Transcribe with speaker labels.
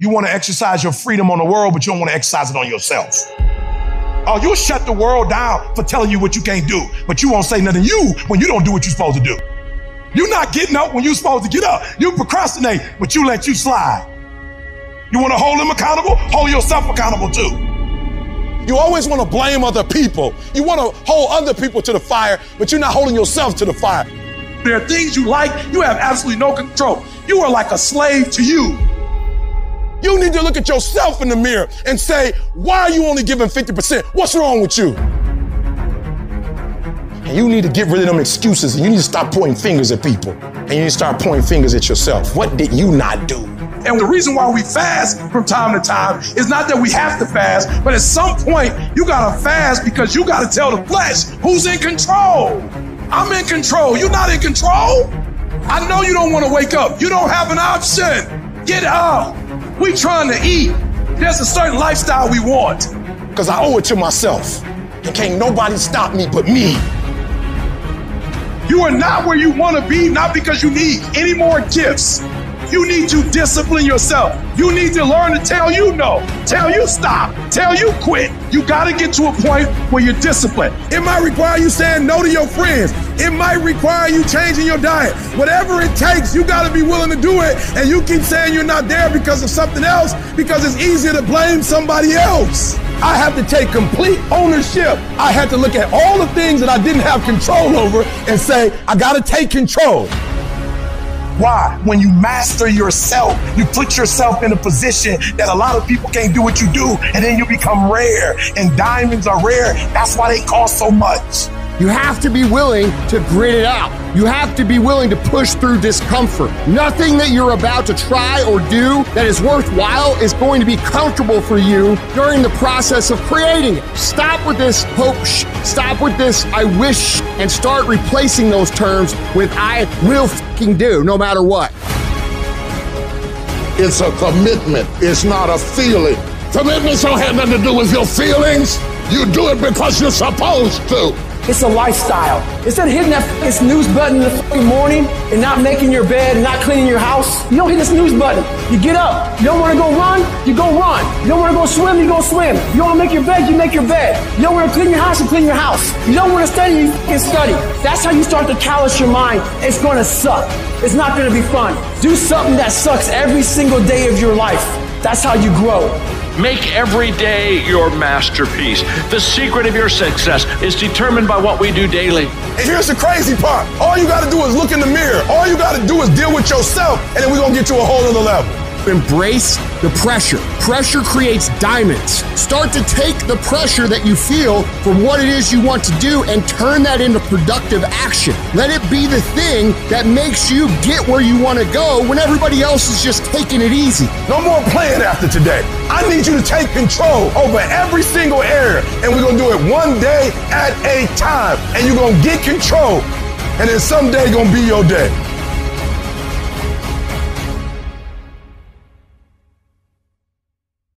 Speaker 1: You want to exercise your freedom on the world, but you don't want to exercise it on yourself. Oh, you'll shut the world down for telling you what you can't do, but you won't say nothing you when you don't do what you're supposed to do. You're not getting up when you're supposed to get up. You procrastinate, but you let you slide. You want to hold them accountable? Hold yourself accountable too. You always want to blame other people. You want to hold other people to the fire, but you're not holding yourself to the fire. There are things you like, you have absolutely no control. You are like a slave to you. You need to look at yourself in the mirror and say, why are you only giving 50%? What's wrong with you? And you need to get rid of them excuses and you need to stop pointing fingers at people. And you need to start pointing fingers at yourself. What did you not do? And the reason why we fast from time to time is not that we have to fast, but at some point you gotta fast because you gotta tell the flesh who's in control. I'm in control. You're not in control. I know you don't want to wake up. You don't have an option. Get up. We trying to eat. There's a certain lifestyle we want. Because I owe it to myself. And can't nobody stop me but me. You are not where you want to be, not because you need any more gifts. You need to discipline yourself. You need to learn to tell you no, tell you stop, tell you quit. You got to get to a point where you're disciplined. It might require you saying no to your friends. It might require you changing your diet. Whatever it takes, you got to be willing to do it. And you keep saying you're not there because of something else because it's easier to blame somebody else. I have to take complete ownership. I had to look at all the things that I didn't have control over and say, I got to take control. Why? When you master yourself, you put yourself in a position that a lot of people can't do what you do, and then you become rare. And diamonds are rare. That's why they cost so much.
Speaker 2: You have to be willing to grit it out. You have to be willing to push through discomfort. Nothing that you're about to try or do that is worthwhile is going to be comfortable for you during the process of creating it. Stop with this hope, stop with this I wish, and start replacing those terms with I will fucking do, no matter what.
Speaker 3: It's a commitment, it's not a feeling. Commitments don't have nothing to do with your feelings. You do it because you're supposed to.
Speaker 4: It's a lifestyle. Instead of hitting that snooze button in the morning and not making your bed and not cleaning your house, you don't hit the snooze button. You get up. You don't want to go run, you go run. You don't want to go swim, you go swim. You don't want to make your bed, you make your bed. You don't want to clean your house, you clean your house. You don't want to study, you study. That's how you start to callous your mind. It's going to suck. It's not going to be fun. Do something that sucks every single day of your life. That's how you grow.
Speaker 5: Make every day your masterpiece. The secret of your success is determined by what we do daily.
Speaker 1: And here's the crazy part. All you got to do is look in the mirror. All you got to do is deal with yourself, and then we're going to get you a whole other level.
Speaker 2: Embrace the pressure. Pressure creates diamonds. Start to take the pressure that you feel from what it is you want to do and turn that into productive action. Let it be the thing that makes you get where you want to go when everybody else is just taking it easy.
Speaker 1: No more playing after today. I need you to take control over every single area, and we're going to do it one day at a time. And you're going to get control, and then someday going to be your day.